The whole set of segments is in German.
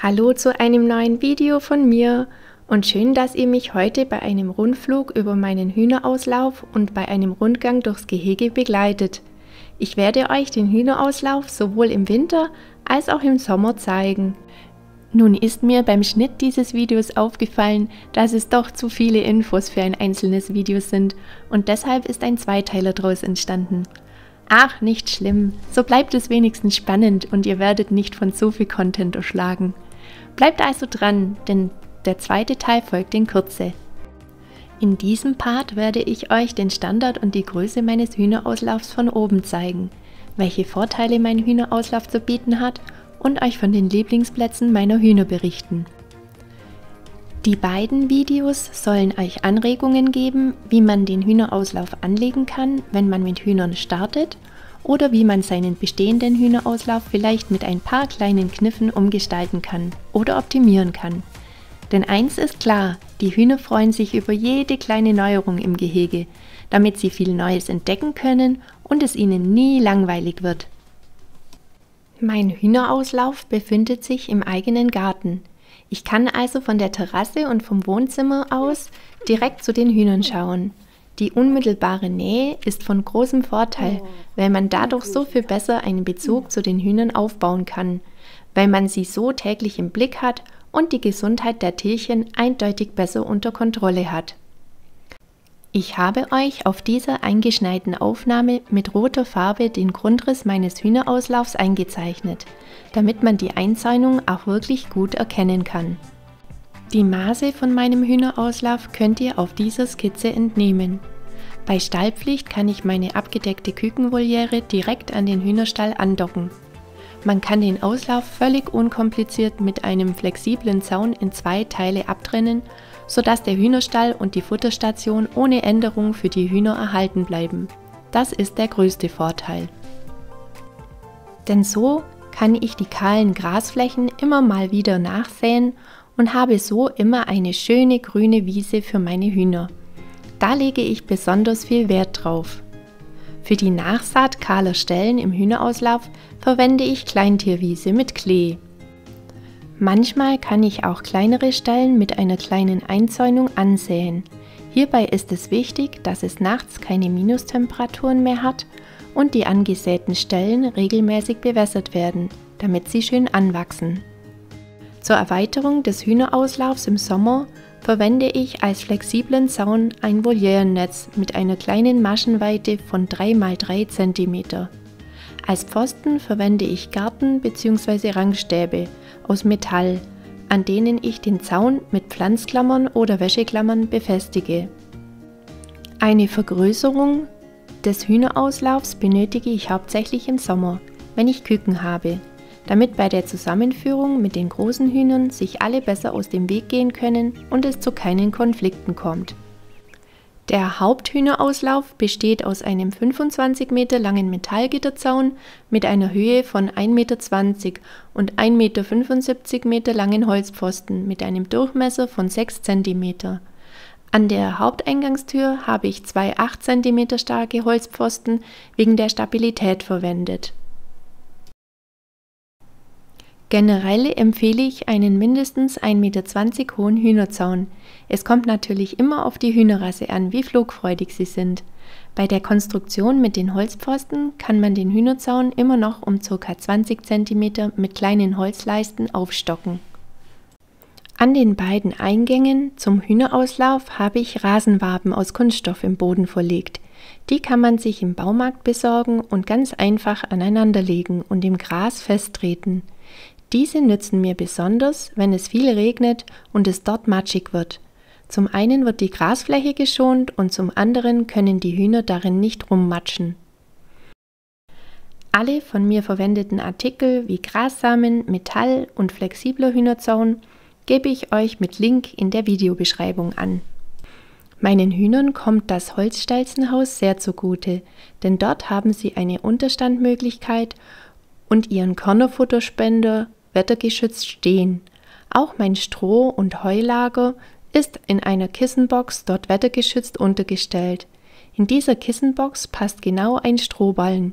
Hallo zu einem neuen Video von mir und schön, dass ihr mich heute bei einem Rundflug über meinen Hühnerauslauf und bei einem Rundgang durchs Gehege begleitet. Ich werde euch den Hühnerauslauf sowohl im Winter als auch im Sommer zeigen. Nun ist mir beim Schnitt dieses Videos aufgefallen, dass es doch zu viele Infos für ein einzelnes Video sind und deshalb ist ein Zweiteiler daraus entstanden. Ach, nicht schlimm, so bleibt es wenigstens spannend und ihr werdet nicht von so viel Content erschlagen. Bleibt also dran, denn der zweite Teil folgt in Kürze. In diesem Part werde ich euch den Standard und die Größe meines Hühnerauslaufs von oben zeigen, welche Vorteile mein Hühnerauslauf zu bieten hat und euch von den Lieblingsplätzen meiner Hühner berichten. Die beiden Videos sollen euch Anregungen geben, wie man den Hühnerauslauf anlegen kann, wenn man mit Hühnern startet oder wie man seinen bestehenden Hühnerauslauf vielleicht mit ein paar kleinen Kniffen umgestalten kann oder optimieren kann. Denn eins ist klar, die Hühner freuen sich über jede kleine Neuerung im Gehege, damit sie viel Neues entdecken können und es ihnen nie langweilig wird. Mein Hühnerauslauf befindet sich im eigenen Garten. Ich kann also von der Terrasse und vom Wohnzimmer aus direkt zu den Hühnern schauen. Die unmittelbare Nähe ist von großem Vorteil, weil man dadurch so viel besser einen Bezug zu den Hühnern aufbauen kann, weil man sie so täglich im Blick hat und die Gesundheit der Tierchen eindeutig besser unter Kontrolle hat. Ich habe euch auf dieser eingeschneiten Aufnahme mit roter Farbe den Grundriss meines Hühnerauslaufs eingezeichnet, damit man die Einzäunung auch wirklich gut erkennen kann. Die Maße von meinem Hühnerauslauf könnt ihr auf dieser Skizze entnehmen. Bei Stallpflicht kann ich meine abgedeckte Kükenvoliere direkt an den Hühnerstall andocken. Man kann den Auslauf völlig unkompliziert mit einem flexiblen Zaun in zwei Teile abtrennen, sodass der Hühnerstall und die Futterstation ohne Änderung für die Hühner erhalten bleiben. Das ist der größte Vorteil. Denn so kann ich die kahlen Grasflächen immer mal wieder nachsäen und habe so immer eine schöne grüne Wiese für meine Hühner. Da lege ich besonders viel Wert drauf. Für die Nachsaat kahler Stellen im Hühnerauslauf verwende ich Kleintierwiese mit Klee. Manchmal kann ich auch kleinere Stellen mit einer kleinen Einzäunung ansäen. Hierbei ist es wichtig, dass es nachts keine Minustemperaturen mehr hat und die angesäten Stellen regelmäßig bewässert werden, damit sie schön anwachsen. Zur Erweiterung des Hühnerauslaufs im Sommer verwende ich als flexiblen Zaun ein Volierennetz mit einer kleinen Maschenweite von 3 x 3 cm. Als Pfosten verwende ich Garten- bzw. Rangstäbe aus Metall, an denen ich den Zaun mit Pflanzklammern oder Wäscheklammern befestige. Eine Vergrößerung des Hühnerauslaufs benötige ich hauptsächlich im Sommer, wenn ich Küken habe damit bei der Zusammenführung mit den großen Hühnern sich alle besser aus dem Weg gehen können und es zu keinen Konflikten kommt. Der Haupthühnerauslauf besteht aus einem 25 Meter langen Metallgitterzaun mit einer Höhe von 1,20 Meter und 1,75 Meter langen Holzpfosten mit einem Durchmesser von 6 cm. An der Haupteingangstür habe ich zwei 8 cm starke Holzpfosten wegen der Stabilität verwendet. Generell empfehle ich einen mindestens 1,20 Meter hohen Hühnerzaun. Es kommt natürlich immer auf die Hühnerrasse an, wie flugfreudig sie sind. Bei der Konstruktion mit den Holzpfosten kann man den Hühnerzaun immer noch um ca. 20 cm mit kleinen Holzleisten aufstocken. An den beiden Eingängen zum Hühnerauslauf habe ich Rasenwaben aus Kunststoff im Boden verlegt. Die kann man sich im Baumarkt besorgen und ganz einfach aneinanderlegen und im Gras festtreten. Diese nützen mir besonders, wenn es viel regnet und es dort matschig wird. Zum einen wird die Grasfläche geschont und zum anderen können die Hühner darin nicht rummatschen. Alle von mir verwendeten Artikel wie Grassamen, Metall und flexibler Hühnerzaun gebe ich euch mit Link in der Videobeschreibung an. Meinen Hühnern kommt das Holzstelzenhaus sehr zugute, denn dort haben sie eine Unterstandmöglichkeit und ihren Körnerfutterspender wettergeschützt stehen. Auch mein Stroh- und Heulager ist in einer Kissenbox dort wettergeschützt untergestellt. In dieser Kissenbox passt genau ein Strohballen.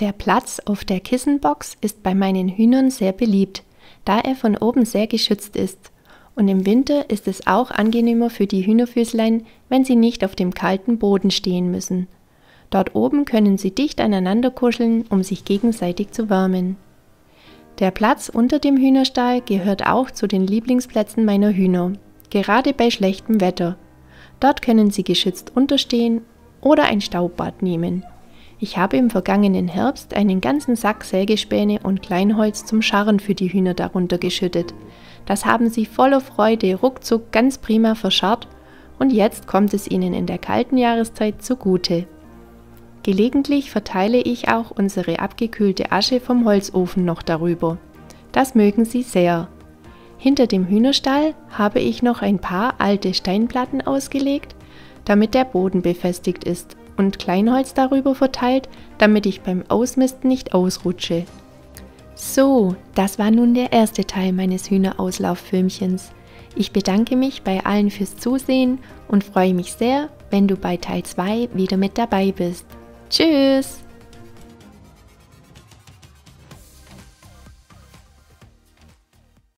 Der Platz auf der Kissenbox ist bei meinen Hühnern sehr beliebt, da er von oben sehr geschützt ist. Und im Winter ist es auch angenehmer für die Hühnerfüßlein, wenn sie nicht auf dem kalten Boden stehen müssen. Dort oben können sie dicht aneinander kuscheln, um sich gegenseitig zu wärmen. Der Platz unter dem Hühnerstall gehört auch zu den Lieblingsplätzen meiner Hühner, gerade bei schlechtem Wetter. Dort können sie geschützt unterstehen oder ein Staubbad nehmen. Ich habe im vergangenen Herbst einen ganzen Sack Sägespäne und Kleinholz zum Scharren für die Hühner darunter geschüttet. Das haben sie voller Freude ruckzuck ganz prima verscharrt und jetzt kommt es ihnen in der kalten Jahreszeit zugute. Gelegentlich verteile ich auch unsere abgekühlte Asche vom Holzofen noch darüber. Das mögen sie sehr. Hinter dem Hühnerstall habe ich noch ein paar alte Steinplatten ausgelegt, damit der Boden befestigt ist und Kleinholz darüber verteilt, damit ich beim Ausmisten nicht ausrutsche. So, das war nun der erste Teil meines Hühnerauslauffilmchens. Ich bedanke mich bei allen fürs Zusehen und freue mich sehr, wenn du bei Teil 2 wieder mit dabei bist. Tschüss!